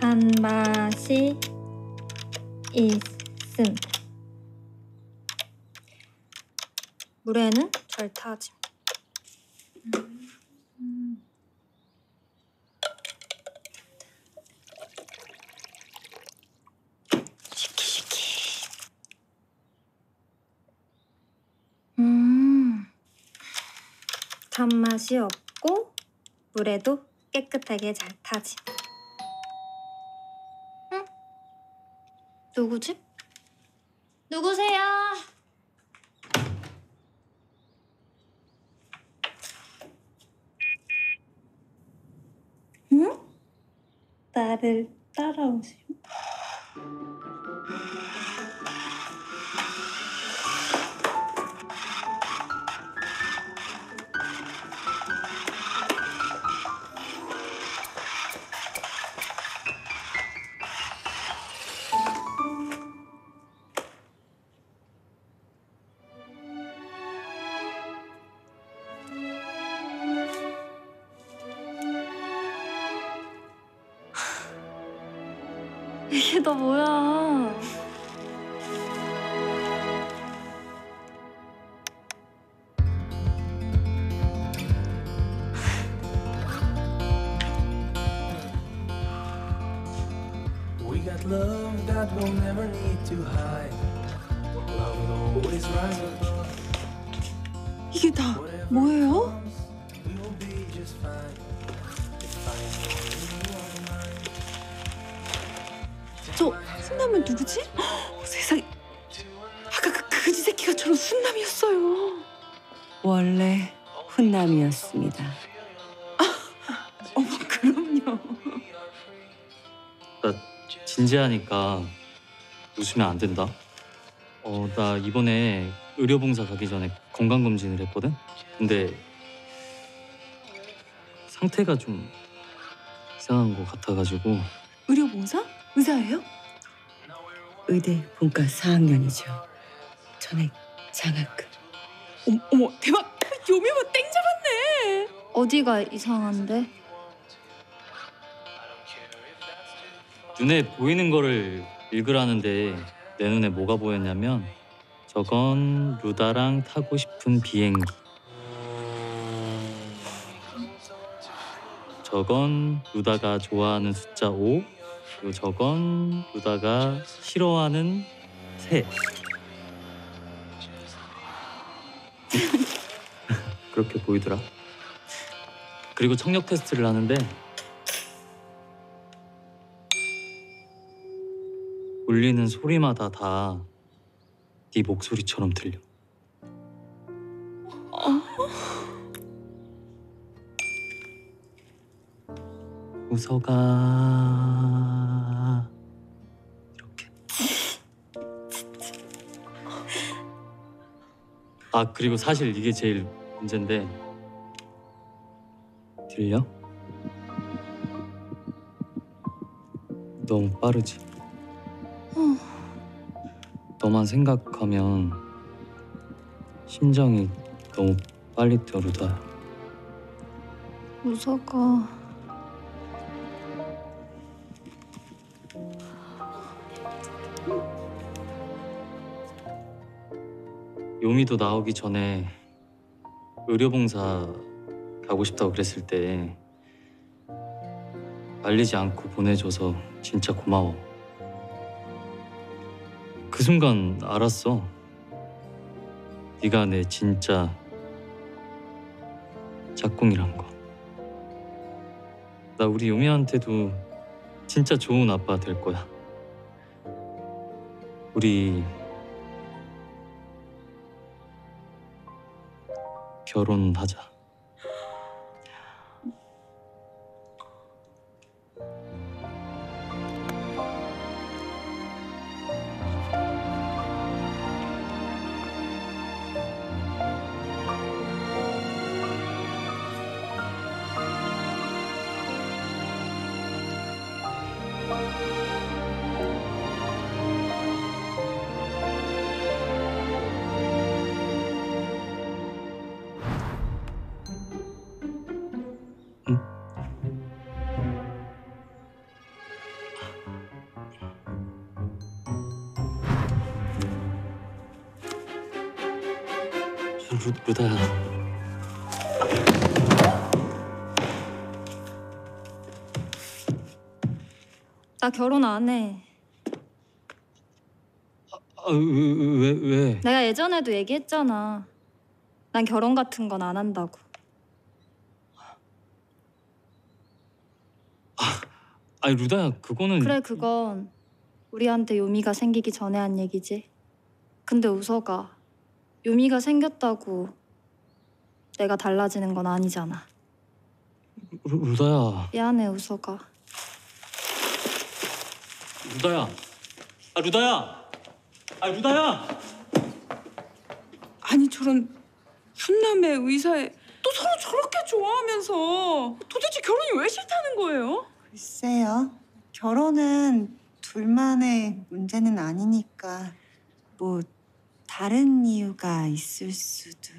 단맛이 있음. 물에는 잘 타지. 시키 시키. 음. 단맛이 없고 물에도 깨끗하게 잘 타지. 누구지? 누구세요? 응? 나를 따라오심? 이게 다 뭐야? We got love that we'll never need to hide. Love will always rise above. 이게 다 뭐예요? 저 훈남은 누구지? 헉, 세상에 아까 그 그지 새끼가 저런 훈남이었어요. 원래 훈남이었습니다. 어머 그럼요. 나 진지하니까 웃으면 안 된다. 어, 나 이번에 의료봉사 가기 전에 건강검진을 했거든? 근데 상태가 좀 이상한 것 같아가지고 의료봉사? 의사예요? 의대 본과 4학년이죠. 전액 장학금. 어머, 어머 대박! 요미모 땡 잡았네. 어디가 이상한데? 눈에 보이는 거를 읽으라는데 내 눈에 뭐가 보였냐면 저건 루다랑 타고 싶은 비행기 저건 루다가 좋아하는 숫자 5 그리고 저건 루다가 싫어하는 새. 그렇게 보이더라. 그리고 청력 테스트를 하는데 울리는 소리마다 다 네 목소리처럼 들려. 웃어가 이렇게. 아 그리고 사실 이게 제일 문제인데 들려? 너무 빠르지. 너만 생각하면 심장이 너무 빨리 뛰어르다. 우서가 요미도 나오기 전에 의료봉사 가고 싶다고 그랬을 때 말리지 않고 보내줘서 진짜 고마워. 그 순간 알았어. 네가 내 진짜 짝꿍이란 거. 나 우리 요미한테도 진짜 좋은 아빠 될 거야. 우리 결혼하자. 루, 루다야. 나 결혼 안 해. 아, 왜, 왜, 왜? 내가 예전에도 얘기했잖아. 난 결혼 같은 건 안 한다고. 아니 루다야, 그거는 그래 그건 우리한테 요미가 생기기 전에 한 얘기지. 근데 우서가 요미가 생겼다고 내가 달라지는 건 아니잖아. 루, 루다야, 미안해 우서가. 루다야. 아 루다야. 아 루다야. 아니 저런 훈남의 의사에 또 서로 저렇게 좋아하면서 도대체 결혼이 왜 싫다는 거예요? 글쎄요. 결혼은 둘만의 문제는 아니니까 뭐 다른 이유가 있을 수도.